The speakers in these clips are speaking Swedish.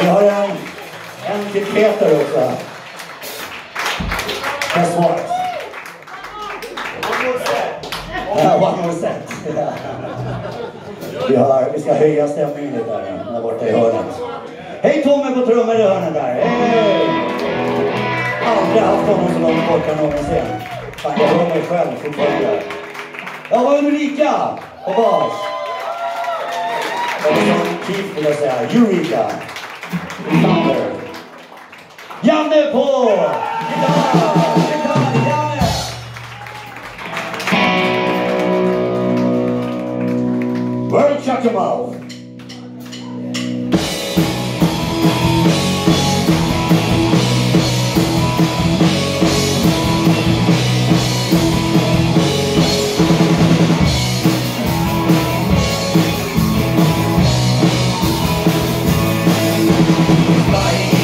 Vi har en, en till Peter också. Guess what? Ja, one more set. Vi, har, vi ska höja stämningen lite där, där borta i hörnet. Hej Tommy på trummor i hörnet där. Hej! Aldrig haft honom så långt borta någonsin. Fan, jag hör mig själv fortfarande. Jag har Ulrika på bas. Och som Keith vill jag säga, Eureka. Yonder poor. World Church Mouth. Bye.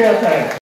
कहता है